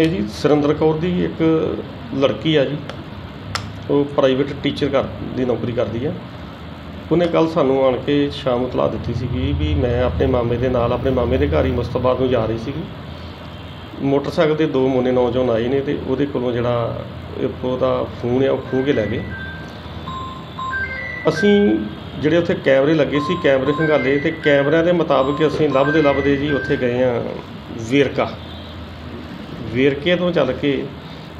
ਇਹ ਜੀ ਸੁਰਿੰਦਰ ਕੌਰ ਦੀ ਇੱਕ ਲੜਕੀ ਆ ਜੀ, ਉਹ ਪ੍ਰਾਈਵੇਟ ਟੀਚਰ ਕਰ, ਦੀ ਨੌਕਰੀ ਕਰਦੀ ਆ। ਉਹਨੇ ਕੱਲ ਸਾਨੂੰ ਆਣ ਕੇ ਸ਼ਾਮ ਨੂੰ ਦਿੱਤੀ ਸੀਗੀ ਵੀ ਮੈਂ ਆਪਣੇ ਮਾਮੇ ਦੇ ਨਾਲ, ਆਪਣੇ ਮਾਮੇ ਦੇ ਘਰ ਹੀ ਮੁਸਤਫਾ ਨੂੰ ਜਾ ਰਹੀ ਸੀਗੀ। ਮੋਟਰਸਾਈਕਲ ਤੇ ਦੋ ਮੋਨੇ ਨੌਜਵਾਨ ਆਏ ਨੇ ਤੇ ਉਹਦੇ ਕੋਲੋਂ ਜਿਹੜਾ ਉਹਦਾ ਫੋਨ ਆ, ਉਹ ਖੋਹ ਕੇ ਲੈ ਗਏ। ਅਸੀਂ ਜਿਹੜੇ ਉੱਥੇ ਕੈਮਰੇ ਲੱਗੇ ਸੀ, ਕੈਮਰੇ ਖੰਗਾਲੇ ਤੇ ਕੈਮਰਿਆਂ ਦੇ ਮੁਤਾਬਕ ਅਸੀਂ ਲੱਭਦੇ ਲੱਭਦੇ ਜੀ ਉੱਥੇ ਗਏ ਆ ਵੇਰਕਾ। ਵੇਰਕੇ ਤੋਂ ਚੱਲ ਕੇ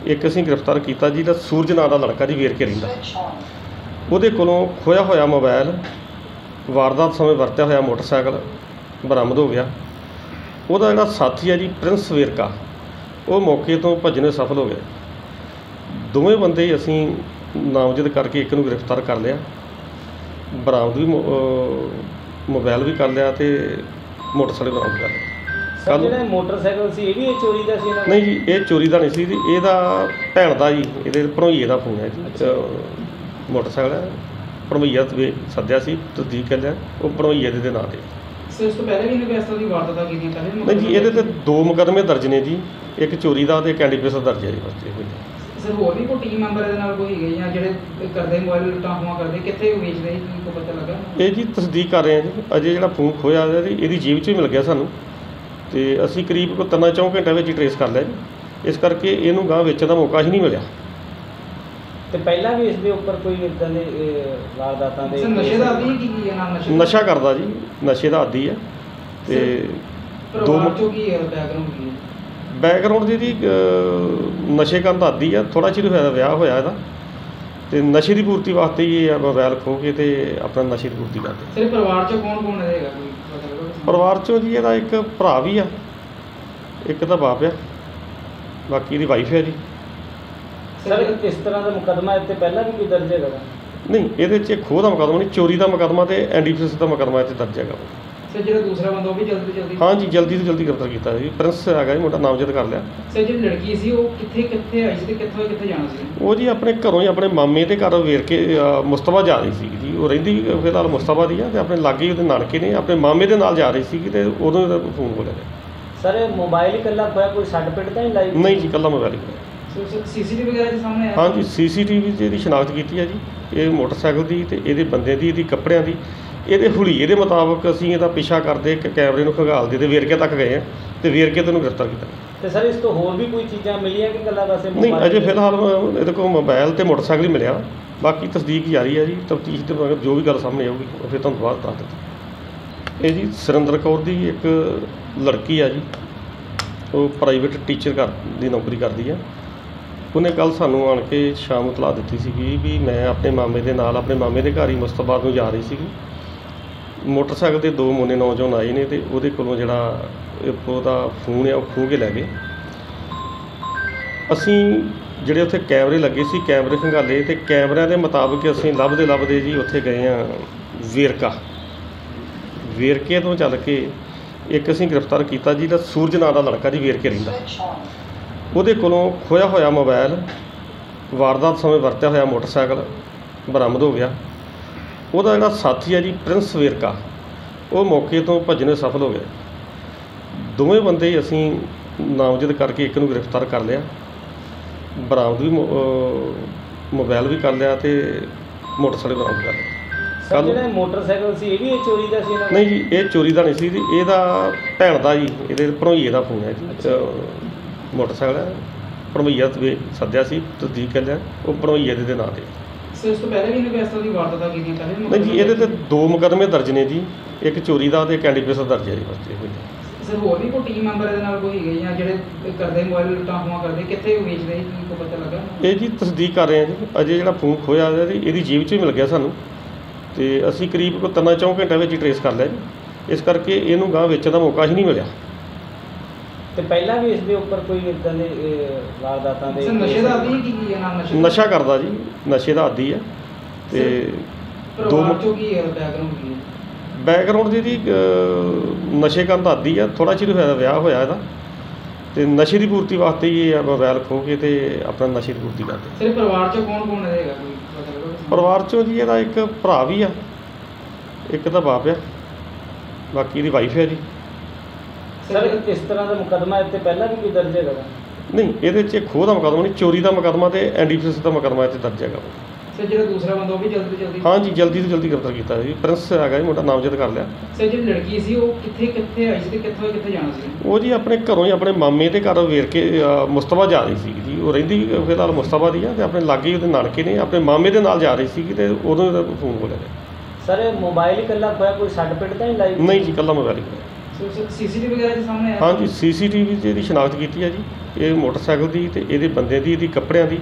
ਇੱਕ ਅਸੀਂ ਗ੍ਰਿਫਤਾਰ ਕੀਤਾ ਜਿਹਦਾ ਸੂਰਜ ਨਾਂ ਦਾ ਲੜਕਾ ਜੀ ਵੇਰਕੇ ਰਹਿੰਦਾ। ਉਹਦੇ ਕੋਲੋਂ ਖੋਇਆ ਹੋਇਆ ਮੋਬਾਈਲ ਵਾਰਦਾਤ ਸਮੇਂ ਵਰਤਿਆ ਹੋਇਆ ਮੋਟਰਸਾਈਕਲ, ਬਰਾਮਦ ਹੋ ਗਿਆ। ਉਹਦਾ ਜਿਹੜਾ ਸਾਥੀ ਹੈ ਜੀ, ਪ੍ਰਿੰਸ ਵੇਰਕਾ, ਉਹ ਮੌਕੇ ਤੋਂ ਭੱਜਣੇ ਸਫਲ ਹੋ ਗਏ ਦੋਵੇਂ ਬੰਦੇ ਅਸੀਂ ਨਾਮਜ਼ਦ ਕਰਕੇ ਇੱਕ ਨੂੰ ਗ੍ਰਿਫਤਾਰ ਕਰ ਲਿਆ। ਬਰਾਮਦ ਵੀ ਮੋ- ਮੋਬਾਈਲ ਵੀ ਕਰ ਲਿਆ ਤੇ ਮੋਟਰਸਾਈਕਲ ਬਰਾਮਦ ਕਰ ਲਿਆ। ਸਰ ਕੱਲ੍ਹ- ਜਿਹੜਾ ਮੋਟਰਸਾਈਕਲ ਸੀ ਇਹ ਵੀ ਇਹ ਚੋਰੀ ਦਾ ਸੀ ਇਹਨਾਂ ਦਾ? ਨਹੀਂ ਜੀ ਇਹ ਚੋਰੀ ਦਾ ਨਹੀਂ ਸੀ ਜੀ ਇਹਦਾ ਭੈਣ ਦਾ ਜੀ ਇਹਦੇ ਭਣੋਈਏ ਦਾ ਫੋਨ ਹੈ ਜੀ ਅਹ ਮੋਟਰਸਾਈਕਲ ਹੈ। ਭਣੋਈਆ ਤੇ ਸੱਦਿਆ ਸੀ ਤਸਦੀਕ ਕਰ ਲਿਆ ਉਹ ਭਣੋਈਏ ਦੇ ਦੇ ਨਾਂ ਤੇ। ਸਰ ਇਸ ਤੋਂ ਪਹਿਲੇ ਵੀ ਇਹਨੇ ਕੋਈ ਇਸ ਤਰ੍ਹਾਂ ਦੀ ਵਾਰਦਾਤਾਂ ਕੀਤੀਆਂ ਪਹਿਲੇ ਵੀ ਨਹੀਂ ਜੀ ਇਹਦੇ ਤੇ ਦੋ ਮੁਕੱਦਮੇ ਦਰਜ ਨੇ ਜੀ ਇੱਕ ਚੋਰੀ ਦਾ ਤੇ ਇੱਕ ਐਂਡੀਪੀਐਸ ਦਾ ਦਰਜ ਹੈ ਜੀ ਬਸ ਇਹ ਹੋਈ ਸਰ ਹੋਰ ਵੀ ਕੋਈ ਟੀਮ ਮੈਂਬਰ ਇਹਦੇ ਨਾਲ ਕੋਈ ਹੈਗੇ ਜਾਂ ਜਿਹੜੇ ਕਰਦੇ ਮੋਬਾਈਲ ਲੁੱਟਾਂ ਖੋਹਾਂ ਕਰਦੇ ਕਿੱਥੇ ਵੇਚਦੇ ਸੀ ਕੀ ਕੋ ਪਤਾ ਲੱਗਾ? ਇਹ ਜੀ ਤਸਦੀਕ ਕਰ ਰਹੇ ਹਾਂ ਜੀ ਅਜੇ ਜਿਹੜਾ ਫੋਨ ਖੋਇਆ ਇਹਦੀ ਇਹਦੀ ਜੇਬ 'ਚੋਂ ਹੀ ਮਿਲ ਗਿਆ ਸਾਨੂੰ। ਤੇ ਅਸੀਂ ਕਰੀਬ ਕੋ ਤਿੰਨਾਂ ਚੌਂ ਘੰਟਿਆਂ ਵਿੱਚ ਹੀ ਟਰੇਸ ਕਰ ਲਿਆ ਜੀ। ਇਸ ਕਰਕੇ ਇਹਨੂੰ ਗਾਂ ਵੇਚਣ ਦਾ ਮੌਕਾ ਹੀ ਨਹੀਂ ਮਿਲਿਆ। ਤੇ ਪਹਿਲਾਂ ਵੀ ਇਸ ਦੇ ਉੱਪਰ ਕੋਈ ਇਦਾਂ ਦੇ ਵਾਰਦਾਤਾਂ ਦੇ ਸਰ ਨਸ਼ੇ ਦਾ ਆਦੀ ਕੀ ਕੀ ਹੈ ਨਾਲ ਨਸ਼ੇ? ਦਾ? ਨਸ਼ਾ ਕਰਦਾ ਜੀ ਨਸ਼ੇ ਦਾ ਆਦੀ ਹੈ। ਤੇ ਦੋ ਪਰਿਵਾਰ ਚੋਂ ਕੀ ਹੈ ਬੈਕਗ੍ਰਾਉਂਡ ਕੀ ਹੈ? ਬੈਕਗ੍ਰਾਉਂਡ ਦੀ ਅਹ, ਨਸ਼ੇ ਕਰਨ ਦਾ ਆਦੀ ਆ। ਥੋੜਾ ਚਿਰ ਹੋਇਆ ਵਿਆਹ ਹੋਇਆ ਇਹਦਾ। ਤੇ ਨਸ਼ੇ ਦੀ ਪੂਰਤੀ ਵਾਸਤੇ ਹੀ ਇਹ ਮੋਬਾਈਲ ਖੋਹ ਕੇ ਤੇ ਆਪਣਾ ਨਸ਼ੇ ਦੀ ਪੂਰਤੀ ਕਰਦੇ। ਸਰ ਪਰਿਵਾਰ ਚੋਂ ਕੌਣ ਕੌਣ ਰਹੇਗਾ ਕੋਈ? ਪਤਾ ਪਰਿਵਾਰ ਚੋਂ ਜੀ ਇਹਦਾ ਇੱਕ ਭਰਾ ਵੀ ਆ ਇੱਕ ਤਾਂ ਬਾਪ ਆ ਬਾਕੀ ਇਹਦੀ ਵਾਈਫ ਹੈ ਜੀ ਸਰ ਇਸ ਤਰ੍ਹਾਂ ਦਾ ਮੁਕੱਦਮਾ ਇੱਥੇ ਪਹਿਲਾਂ ਵੀ ਕੋਈ ਦਰਜ ਹੈਗਾ? ਨਹੀਂ ਇਹਦੇ 'ਚ ਖੋਹ ਦਾ ਮੁਕੱਦਮਾ ਨਹੀਂ ਚੋਰੀ ਦਾ ਮੁਕੱਦਮਾ ਤੇ ਐਨਡੀਪੀਐਸ ਦਾ ਮੁਕੱਦਮਾ ਇੱਥੇ ਦਰਜ ਹੈਗਾ ਸਰ ਜਿਹੜਾ ਦੂਸਰਾ ਬੰਦਾ ਉਹ ਵੀ ਜਲਦੀ ਤੋਂ ਜਲਦੀ ਹਾਂ ਜੀ ਜਲਦੀ ਤੋਂ ਜਲਦੀ ਗ੍ਰਿਫਤਾਰ ਕੀਤਾ ਜੀ। ਪ੍ਰਿੰਸ ਹੈਗਾ ਜੀ ਮੁੰਡਾ ਨਾਮਜ਼ਦ ਕਰ ਲਿਆ। ਸਰ ਜਿਹੜੀ ਲੜਕੀ ਸੀ ਉਹ ਕਿੱਥੇ ਕਿੱਥੇ ਆਈ ਸੀ ਤੇ ਕਿੱਥੋਂ ਕਿੱਥੇ ਜਾਣਾ ਸੀ? ਉਹ ਜੀ ਆਪਣੇ ਘਰੋਂ ਹੀ ਆਪਣੇ ਮਾਮੇ ਦੇ ਘਰ ਵੇਰ ਕੇ ਅ, ਮੁਸਤਫਾ ਜਾ ਰਹੀ ਸੀ ਜੀ। ਉਹ ਰਹਿੰਦੀ ਵੀ ਫਿਲਹਾਲ ਮੁਸਤਫਾ ਦੀ ਆ ਤੇ ਆਪਣੇ ਲਾਗੇ ਹੀ ਉਹਦੇ ਨਾਨਕੇ ਨੇ ਆਪਣੇ ਮਾਮੇ ਦੇ ਨਾਲ ਜਾ ਰਹੀ ਸੀ ਤੇ ਉਦੋਂ ਫੋਨ ਬੋਲਿਆ ਗਿਆ ਸਰ ਇਹ ਮੋਬਾਈਲ ਇਕੱਲਾ ਖੋਇਆ ਕੋਈ ਸੱਟ ਪਿੱਟ ਤਾਂ ਨਹੀਂ ਲਾਈ? ਨਹੀਂ ਜੀ ਕੱਲਾ ਮੋਬਾਈਲ ਹੀ ਹੋਇਆ। ਸੋ ਸਰ ਸੀਸੀਟੀਵੀ ਵਗੈਰਾ ਦੇ ਸਾਹਮਣੇ ਆਇਆ? ਹਾਂਜੀ ਸੀਸੀਟੀਵੀ 'ਚ ਇਹਦੀ ਸ਼ਨਾਖਤ ਕੀਤੀ ਹੈ ਜੀ। ਇਹ ਮੋਟਰਸਾਈਕਲ ਦੀ ਤੇ ਇਹਦੇ ਬੰਦੇ ਦੀ ਇਹਦੀ ਕੱਪੜਿਆਂ ਦੀ। ਇਹਦੇ ਹੁਲੀਏ ਦੇ ਮੁਤਾਬਕ ਅਸੀਂ ਇਹਦਾ ਪਿੱਛਾ ਕਰਦੇ ਇੱਕ ਕੈਮਰੇ ਨੂੰ ਖੰਗਾਲਦੇ ਤੇ ਵੇਰਕੇ ਤੱਕ ਗਏ ਆ ਤੇ ਵੇਰਕੇ ਤੇ ਨੂੰ ਗ੍ਰਿਫਤਾਰ ਕੀਤਾ। ਤੇ ਸਰ ਇਸ ਤੋਂ ਹੋਰ ਵੀ ਕੋਈ ਚੀਜ਼ਾਂ ਮਿਲੀਆਂ ਕਿ ਇਕੱਲਾ ਵੈਸੇ ਨਹੀਂ ਅਜੇ? ਫਿਲਹਾਲ ਇਹਦੇ ਕੋਲ ਮੋਬਾਈਲ ਤੇ ਮੋਟਰਸਾਈਕਲ ਹੀ ਮਿਲਿਆ। ਬਾਕੀ ਤਸਦੀਕ ਜਾਰੀ ਹੈ ਜੀ ਤਫਤੀਸ਼ ਦੇ ਮਗਰ ਜੋ ਵੀ ਗੱਲ ਸਾਹਮਣੇ ਆਊਗੀ ਫਿਰ ਤੁਹਾਨੂੰ ਬਾਅਦ ਦੱਸ ਦਿੱਤੀ ਇਹ ਜੀ ਸੁਰਿੰਦਰ ਕੌਰ ਦੀ ਇੱਕ ਲੜਕੀ ਆ ਜੀ ਉਹ ਪ੍ਰਾਈਵੇਟ ਟੀਚਰ ਕਰ ਦੀ ਨੌਕਰੀ ਕਰਦੀ ਆ। ਉਹਨੇ ਕੱਲ ਸਾਨੂੰ ਆਣ ਕੇ ਸ਼ਾਮ ਇਤਲਾਹ ਦਿੱਤੀ ਸੀਗੀ ਵੀ ਮੈਂ ਆਪਣੇ ਮਾਮੇ ਦੇ ਨਾਲ ਆਪਣੇ ਮਾਮੇ ਦੇ ਘਰ ਹੀ ਮੁਸਤਫਾ ਨੂੰ ਜਾ ਰਹੀ ਸੀਗੀ। ਮੋਟਰਸਾਈਕਲ ਤੇ ਦੋ ਮੋਨੇ ਨੌਜਵਾਨ ਆਏ ਨੇ ਤੇ ਉਹਦੇ ਕੋਲੋਂ ਜਿਹੜਾ ਉਹਦਾ ਫੋਨ ਆ ਉਹ ਖੋਹ ਕੇ ਲੈ ਗਏ। ਅਸੀਂ ਜਿਹੜੇ ਉੱਥੇ ਕੈਮਰੇ ਲੱਗੇ ਸੀ, ਕੈਮਰੇ ਖੰਗਾਲੇ ਤੇ ਕੈਮਰਿਆਂ ਦੇ ਮੁਤਾਬਕ ਅਸੀਂ ਲੱਭਦੇ ਲੱਭਦੇ ਜੀ ਉੱਥੇ ਗਏ ਆ ਵੇਰਕਾ। ਵੇਰਕੇ ਤੋਂ ਚੱਲ ਕੇ ਇੱਕ ਅਸੀਂ ਗ੍ਰਿਫਤਾਰ ਕੀਤਾ ਜੀ ਦਾ ਸੂਰਜ ਨਾਂ ਦਾ ਲੜਕਾ ਜੀ ਵੇਰਕੇ ਰਹਿੰਦਾ। ਉਹਦੇ ਕੋਲੋਂ ਖੋਇਆ ਹੋਇਆ ਮੋਬਾਈਲ ਵਾਰਦਾਤ ਸਮੇਂ ਵਰਤਿਆ ਹੋਇਆ ਮੋਟਰਸਾਈਕਲ ਬਰਾਮਦ ਹੋ ਗਿਆ। ਉਹਦਾ ਜਿਹੜਾ ਸਾਥੀ ਹੈ ਜੀ ਪ੍ਰਿੰਸ ਵੇਰਕਾ ਉਹ ਮੌਕੇ ਤੋਂ ਭੱਜਣੇ ਸਫਲ ਹੋ ਗਏ ਦੋਵੇਂ ਬੰਦੇ ਹੀ ਅਸੀਂ ਨਾਮਜ਼ਦ ਕਰਕੇ ਇੱਕ ਨੂੰ ਗ੍ਰਿਫਤਾਰ ਕਰ ਲਿਆ। ਬਰਾਮਦ ਵੀ ਮੋਬਾਈਲ ਵੀ ਕਰ ਲਿਆ ਤੇ ਮੋਟਰਸਾਈਕਲ ਬਰਾਮਦ ਕਰ ਲਿਆ। ਜਿਹੜਾ ਮੋਟਰਸਾਈਕਲ ਸੀ ਇਹ ਵੀ ਇਹ ਚੋਰੀ ਦਾ ਸੀ ਨਹੀਂ ਜੀ ਇਹ ਚੋਰੀ ਦਾ ਨਹੀਂ ਸੀ ਜੀ ਇਹਦਾ ਭੈਣ ਦਾ ਜੀ ਇਹਦੇ ਭਣੋਈਏ ਦਾ ਫੋਨ ਹੈ ਜੀ। ਮੋਟਰਸਾਈਕਲ ਹੈ ਭਣੋਈਆ ਤੇ ਸੱਦਿਆ ਸੀ ਤਸਦੀਕ ਕਰ ਲਿਆ ਉਹ ਭਣੋਈਏ ਦੇ ਨਾਂ ਤੇ। ਸਰ ਇਸ ਤੋਂ ਪਹਿਲੇ ਵੀ ਇਹਨੇ ਕੋਈ ਇਸ ਤਰ੍ਹਾਂ ਦੀ ਵਾਰਦਾਤਾਂ ਕੀਤੀਆਂ ਪਹਿਲੇ ਵੀ ਨਹੀਂ ਜੀ ਇਹਦੇ ਤੇ ਦੋ ਮੁਕੱਦਮੇ ਦਰਜ ਨੇ ਜੀ ਇੱਕ ਚੋਰੀ ਦਾ ਤੇ ਇੱਕ ਐਨਡੀਪੀਐਸ ਦਾ ਦਰਜ ਹੈ ਜੀ ਬਸ ਇਹ ਹੋਈ ਸਰ ਹੋਰ ਵੀ ਕੋਈ ਟੀਮ ਮੈਂਬਰ ਇਹਦੇ ਨਾਲ ਕੋਈ ਹੈਗੇ ਜਾਂ ਜਿਹੜੇ ਕਰਦੇ ਮੋਬਾਈਲ ਲੁੱਟਾਂ ਖੋਹਾਂ ਕਰਦੇ ਕਿੱਥੇ ਵੇਚਦੇ ਸੀ ਕੀ ਕੋ ਪਤਾ ਲੱਗਾ? ਇਹ ਜੀ ਤਸਦੀਕ ਕਰ ਰਹੇ ਹਾਂ ਜੀ ਅਜੇ ਜਿਹੜਾ ਫੋਨ ਖੋਇਆ ਇਹਦੀ ਇਹਦੀ ਜੇਬ 'ਚੋਂ ਹੀ ਮਿਲ ਗਿਆ ਸਾਨੂੰ। ਤੇ ਅਸੀਂ ਕਰੀਬ ਕੋ ਤਿੰਨਾਂ ਚੌਂ ਘੰਟਿਆਂ ਵਿੱਚ ਹੀ ਟਰੇਸ ਕਰ ਲਿਆ ਜੀ। ਇਸ ਕਰਕੇ ਇਹਨੂੰ ਗਾਂ ਵੇਚਣ ਦਾ ਮੌਕਾ ਹੀ ਨਹੀਂ ਮਿਲਿਆ। ਤੇ ਪਹਿਲਾਂ ਵੀ ਇਸ ਦੇ ਉੱਪਰ ਕੋਈ ਇਦਾਂ ਦੇ ਵਾਰਦਾਤਾਂ ਦੇ ਸਰ ਨਸ਼ੇ ਦਾ ਆਦੀ ਕੀ ਕੀ ਹੈ ਨਾਲ ਨਸ਼ੇ ਦਾ? ਨਸ਼ਾ ਕਰਦਾ ਜੀ ਨਸ਼ੇ ਦਾ ਆਦੀ ਹੈ। ਤੇ ਦੋ ਪਰਿਵਾਰ ਮੁ- ਚੋਂ ਕੀ ਹੈ ਬੈਕਗ੍ਰਾਉਂਡ ਕੀ ਹੈ? ਬੈਕਗ੍ਰਾਉਂਡ ਦੀ ਅਹ, ਨਸ਼ੇ ਕਰਨ ਦਾ ਆਦੀ ਆ ਥੋੜਾ ਚਿਰ ਹੋਇਆ ਵਿਆਹ ਹੋਇਆ ਇਹਦਾ। ਤੇ ਨਸ਼ੇ ਦੀ ਪੂਰਤੀ ਵਾਸਤੇ ਹੀ ਇਹ ਮੋਬਾਈਲ ਖੋਹ ਕੇ ਤੇ ਆਪਣਾ ਨਸ਼ੇ ਦੀ ਪੂਰਤੀ ਕਰਦੇ ਸਰ ਪਰਿਵਾਰ ਚੋਂ ਕੌਣ ਕੌਣ ਰਹੇਗਾ ਕੋਈ? ਪਤਾ ਲੱਗਾ ਪਰਿਵਾਰ ਚੋਂ ਜੀ ਇਹਦਾ ਇੱਕ ਭਰਾ ਵੀ ਆ ਇੱਕ ਤਾਂ ਬਾਪ ਆ ਬਾਕੀ ਇਹਦੀ ਵਾਈਫ ਹੈ ਜੀ। ਸਰ ਇਸ ਤਰ੍ਹਾਂ ਦਾ ਮੁਕੱਦਮਾ ਇੱਥੇ ਪਹਿਲਾਂ ਵੀ ਕੋਈ ਦਰਜ ਹੈਗਾ ਵਾ? ਨਹੀਂ ਇਹਦੇ 'ਚ ਖੋਹ ਦਾ ਮੁਕੱਦਮਾ ਨਹੀਂ ਚੋਰੀ ਦਾ ਮੁਕੱਦਮਾ ਤੇ ਐਨਡੀਪੀਐਸ ਦਾ ਮੁਕੱਦਮਾ ਇੱਥੇ ਦਰਜ ਹੈਗਾ ਸਰ ਜਿਹੜਾ ਦੂਸਰਾ ਬੰਦਾ ਉਹ ਵੀ ਜਲਦੀ ਤੋਂ ਜਲਦੀ ਹਾਂ ਜੀ ਜਲਦੀ ਤੋਂ ਜਲਦੀ ਗ੍ਰਿਫਤਾਰ ਕੀਤਾ ਜੀ। ਪ੍ਰਿੰਸ ਹੈਗਾ ਜੀ ਮੁੰਡਾ ਨਾਮਜ਼ਦ ਕਰ ਲਿਆ। ਸਰ ਜਿਹੜੀ ਲੜਕੀ ਸੀ ਉਹ ਕਿੱਥੇ ਕਿੱਥੇ ਆਈ ਸੀ ਤੇ ਕਿੱਥੋਂ ਕਿੱਥੇ ਜਾਣਾ ਸੀ? ਉਹ ਜੀ ਆਪਣੇ ਘਰੋਂ ਹੀ ਆਪਣੇ ਮਾਮੇ ਦੇ ਘਰ ਵੇਰ ਕੇ ਅ, ਮੁਸਤਫਾ ਜਾ ਰਹੀ ਸੀ ਜੀ। ਉਹ ਰਹਿੰਦੀ ਫਿਲਹਾਲ ਮੁਸਤਫਾ ਦੀ ਆ ਤੇ ਆਪਣੇ ਲਾਗੇ ਹੀ ਉਹਦੇ ਨਾਨਕੇ ਨੇ ਆਪਣੇ ਮਾਮੇ ਦੇ ਨਾਲ ਜਾ ਰਹੀ ਸੀ ਤੇ ਉਦੋਂ ਇਹਦਾ ਫੋਨ ਗਿਆ। ਸਰ ਇਹ ਮੋਬਾਈਲ ਹੀ ਇਕੱਲਾ ਖੋਇਆ ਕੋਈ ਸੱਟ ਪਿੱਟ ਤਾਂ ਨਹੀਂ ਲਾਈ? ਨਹੀਂ ਜੀ ਕੱਲਾ ਮੋਬਾਈਲ ਹੀ ਹੋਇਆ। ਸੀਸੀਟੀਵੀ ਵਗੈਰਾ ਦੇ ਸਾਹਮਣੇ ਆਇਆ ਹਾਂ ਜੀ ਸੀਸੀਟੀਵੀ 'ਚ ਇਹਦੀ ਸ਼ਨਾਖਤ ਕੀਤੀ ਹੈ ਜੀ ਇਹ ਮੋਟਰਸਾਈਕਲ ਦੀ ਤੇ ਇਹਦੇ ਬੰਦੇ ਦੀ ਇਹਦੀ ਕੱਪੜਿਆਂ ਦੀ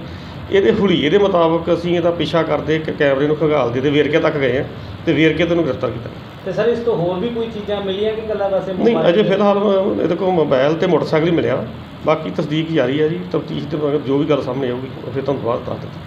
ਇਹਦੇ ਹੁਲੀਏ ਦੇ ਮੁਤਾਬਕ ਅਸੀਂ ਇਹਦਾ ਪਿੱਛਾ ਕਰਦੇ ਇੱਕ ਕੈਮਰੇ ਨੂੰ ਖਗਾਲਦੇ ਤੇ ਵੇਰਕੇ ਤੱਕ ਗਏ ਆ ਤੇ ਵੇਰਕੇ ਤੇ ਨੂੰ ਗ੍ਰਿਫਤਾਰ ਕੀਤਾ। ਤੇ ਸਰ ਇਸ ਤੋਂ ਹੋਰ ਵੀ ਕੋਈ ਚੀਜ਼ਾਂ ਮਿਲੀਆਂ ਕਿ ਇਕੱਲਾ ਵੈਸੇ ਨਹੀਂ ਅਜੇ? ਫਿਲਹਾਲ ਇਹਦੇ ਕੋਲ ਮੋਬਾਈਲ ਤੇ ਮੋਟਰਸਾਈਕਲ ਹੀ ਮਿਲਿਆ। ਬਾਕੀ ਤਸਦੀਕ ਜਾਰੀ ਹੈ ਜੀ ਤਫਤੀਸ਼ ਦੇ ਜੋ ਵੀ ਗੱਲ ਸਾਹਮਣੇ ਆਊਗੀ ਫਿਰ ਤੁਹਾਨੂੰ ਬਾਅਦ ਦੱਸ ਦਿੱਤੀ